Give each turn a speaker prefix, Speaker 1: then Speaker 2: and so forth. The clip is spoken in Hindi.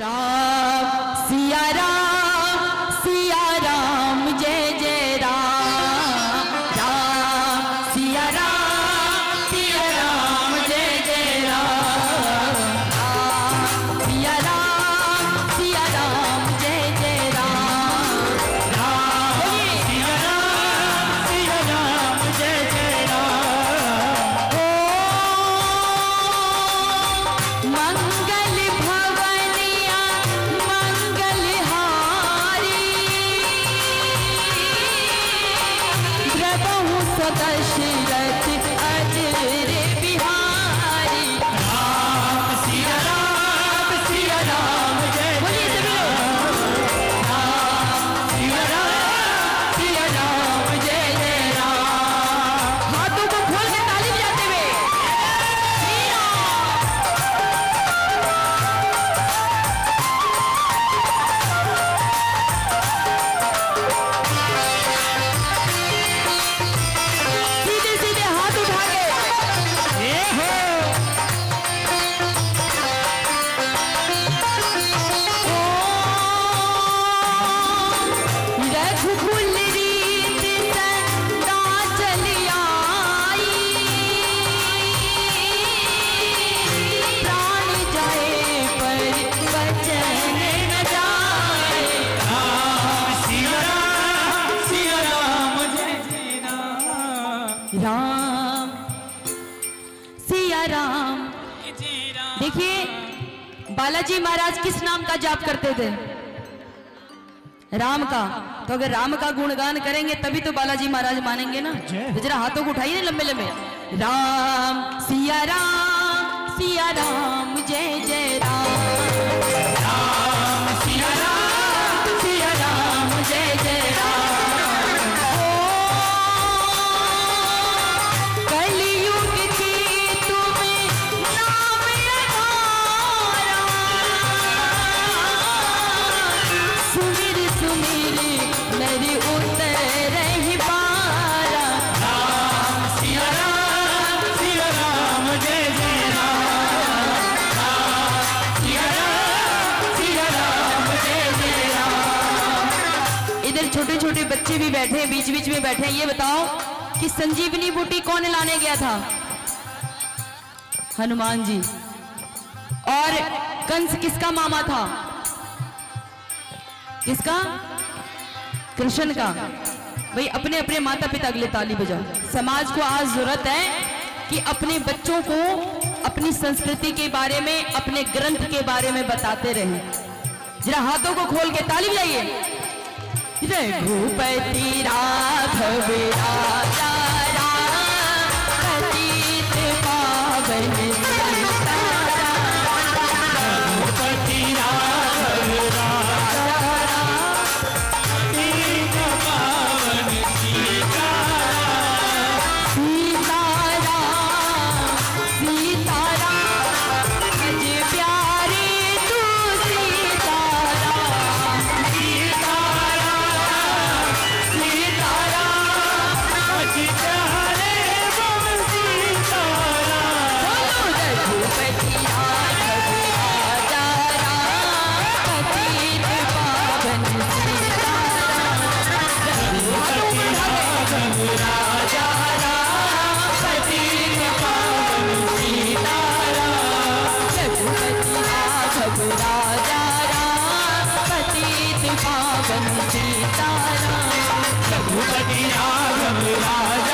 Speaker 1: राम 私 राम। सिया राम। देखिए बालाजी महाराज किस नाम का जाप करते थे? राम का। तो अगर राम का गुणगान करेंगे तभी तो बालाजी महाराज मानेंगे ना। तो जरा हाथों को उठाइए लंबे लंबे। राम सिया राम सिया राम जय जय राम। छोटे छोटे बच्चे भी बैठे हैं बीच बीच में बैठे हैं। ये बताओ कि संजीवनी बूटी कौन लाने गया था? हनुमान जी। और कंस किसका मामा था? किसका? कृष्ण का। भाई अपने अपने माता पिता लिए ताली बजाओ। समाज को आज ज़रूरत है कि अपने बच्चों को अपनी संस्कृति के बारे में, अपने ग्रंथ के बारे में बताते रहें। जरा हाथों को खोल के ताली बजाइए। रघुपति राघव राघव चंदी तारा। रघुपति राघव राजा